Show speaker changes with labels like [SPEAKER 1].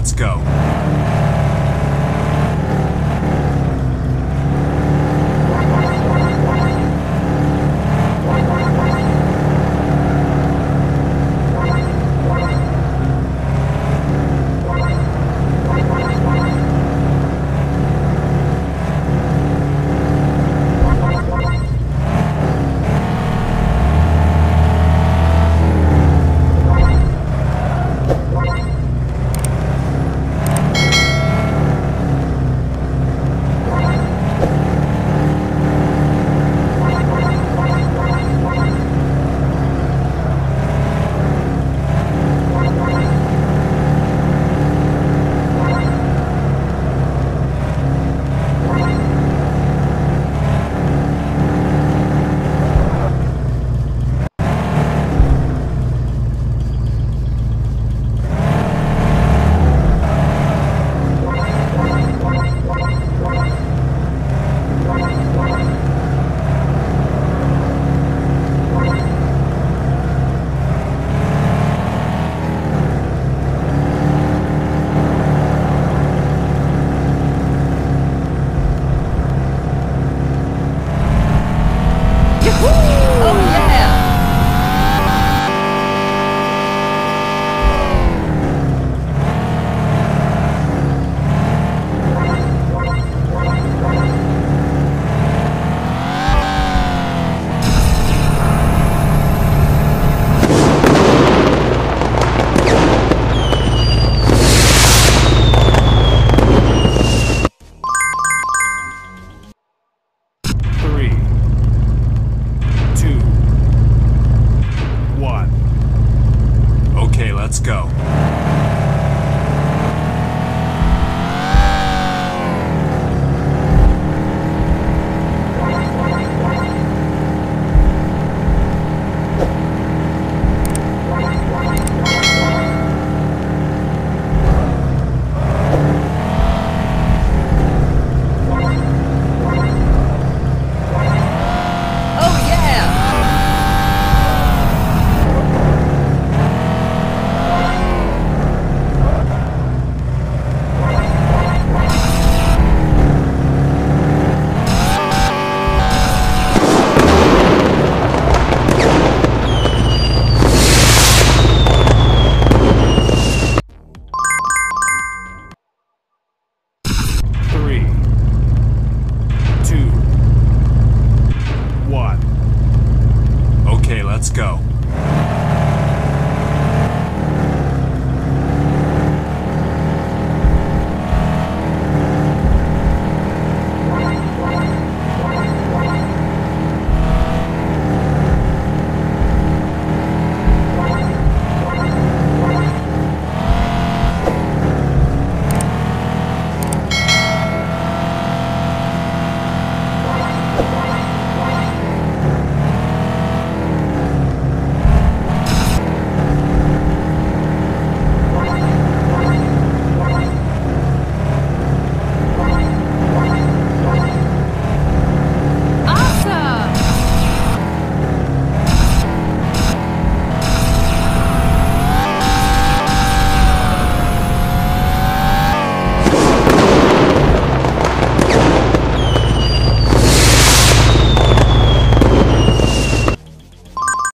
[SPEAKER 1] let's go. Let's go. Let's go.